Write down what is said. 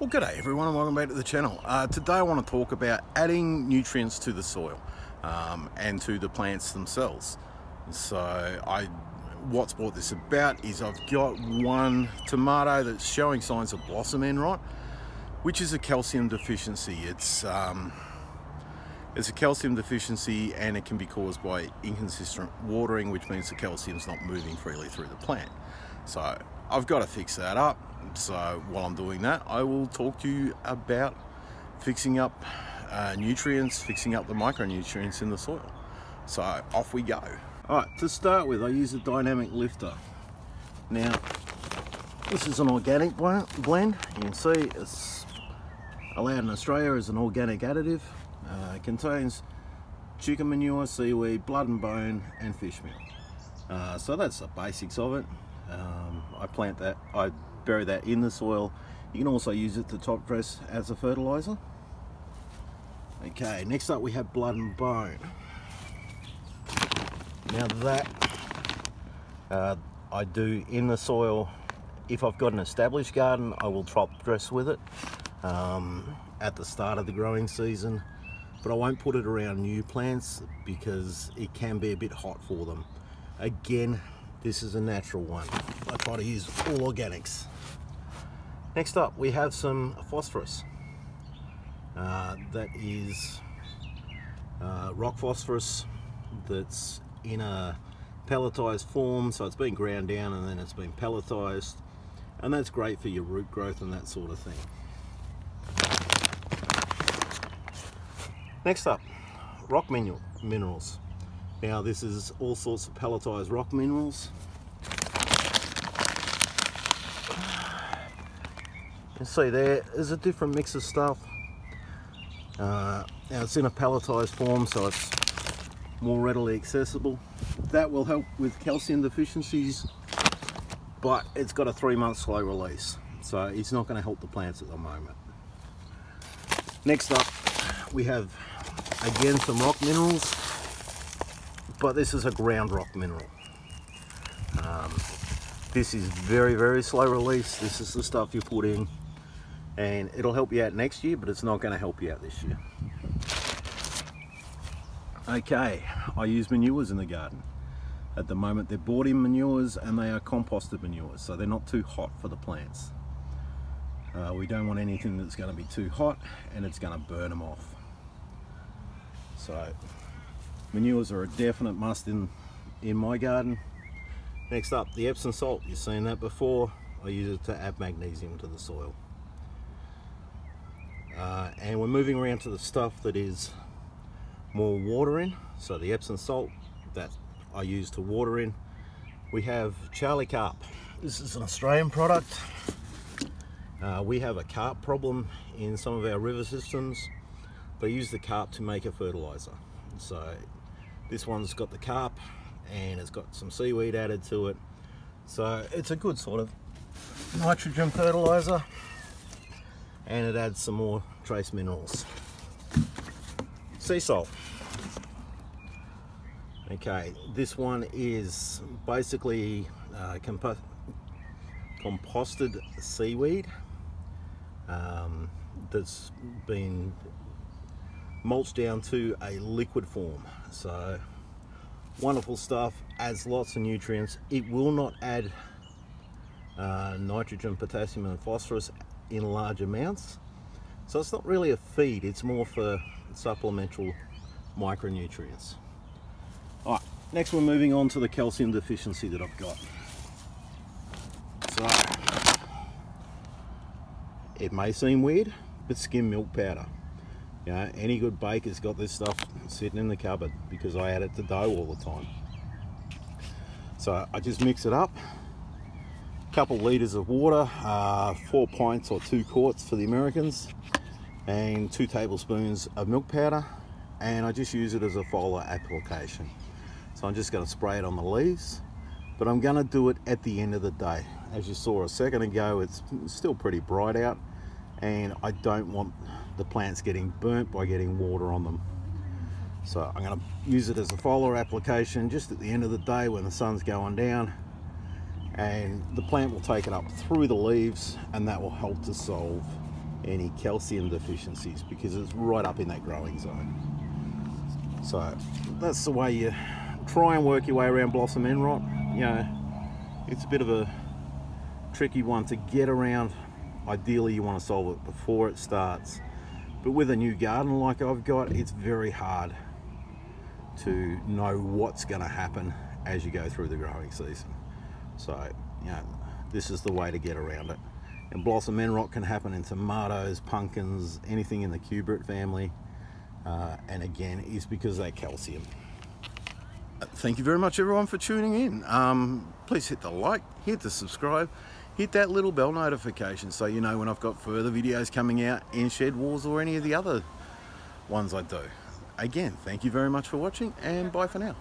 Well, good day everyone and welcome back to the channel. Uh, today I want to talk about adding nutrients to the soil um, and to the plants themselves. So I, what's brought this about is I've got one tomato that's showing signs of blossom end rot, which is a calcium deficiency. It's um, it's a calcium deficiency and it can be caused by inconsistent watering, which means the calcium's not moving freely through the plant. So I've got to fix that up. So while I'm doing that, I will talk to you about fixing up uh, nutrients, fixing up the micronutrients in the soil. So off we go. All right, to start with, I use a dynamic lifter. Now, this is an organic blend. You can see it's allowed in Australia as an organic additive. Uh, it contains chicken manure, seaweed, blood and bone, and fish meal. Uh, so that's the basics of it. Um, I plant that, I bury that in the soil. You can also use it to top dress as a fertilizer. Okay, next up we have blood and bone. Now that uh, I do in the soil, if I've got an established garden, I will top dress with it um, at the start of the growing season, but I won't put it around new plants because it can be a bit hot for them. Again, this is a natural one. I try to use all organics. Next up, we have some phosphorus. Uh, that is uh, rock phosphorus that's in a pelletized form. So it's been ground down and then it's been pelletized. And that's great for your root growth and that sort of thing. Next up, rock mineral minerals. Now this is all sorts of pelletized rock minerals. You see there is a different mix of stuff. Uh, now it's in a pelletized form so it's more readily accessible. That will help with calcium deficiencies but it's got a three month slow release so it's not going to help the plants at the moment. Next up we have again some rock minerals but this is a ground rock mineral. Um, this is very, very slow release. This is the stuff you put in and it'll help you out next year, but it's not gonna help you out this year. Okay, I use manures in the garden. At the moment, they're bought in manures and they are composted manures, so they're not too hot for the plants. Uh, we don't want anything that's gonna be too hot and it's gonna burn them off. So Manures are a definite must in, in my garden. Next up, the Epsom salt. You've seen that before. I use it to add magnesium to the soil. Uh, and we're moving around to the stuff that is more water in. So the Epsom salt that I use to water in. We have Charlie Carp. This is an Australian product. Uh, we have a carp problem in some of our river systems. They use the carp to make a fertilizer. So this one's got the carp and it's got some seaweed added to it. So it's a good sort of nitrogen fertilizer and it adds some more trace minerals. Seasol. Okay, this one is basically uh, compo composted seaweed um, that's been mulched down to a liquid form. So wonderful stuff, adds lots of nutrients. It will not add uh, nitrogen, potassium and phosphorus in large amounts. So it's not really a feed, it's more for supplemental micronutrients. All right, next we're moving on to the calcium deficiency that I've got. So, it may seem weird, but skim milk powder. You know, any good baker's got this stuff sitting in the cupboard because I add it to dough all the time. So I just mix it up. Couple litres of water, uh, four pints or two quarts for the Americans, and two tablespoons of milk powder. And I just use it as a foliar application. So I'm just going to spray it on the leaves, but I'm going to do it at the end of the day. As you saw a second ago, it's still pretty bright out, and I don't want the plants getting burnt by getting water on them. So I'm going to use it as a foliar application just at the end of the day when the sun's going down and the plant will take it up through the leaves and that will help to solve any calcium deficiencies because it's right up in that growing zone. So that's the way you try and work your way around blossom end rot. You know, it's a bit of a tricky one to get around. Ideally, you want to solve it before it starts. But with a new garden like I've got, it's very hard to know what's going to happen as you go through the growing season. So, you know, this is the way to get around it. And blossom end rot can happen in tomatoes, pumpkins, anything in the cuboid family. Uh, and again, is because that calcium. Thank you very much everyone for tuning in. Um, please hit the like, hit the subscribe, hit that little bell notification so you know when I've got further videos coming out in Shed Wars or any of the other ones I do. Again, thank you very much for watching and bye for now.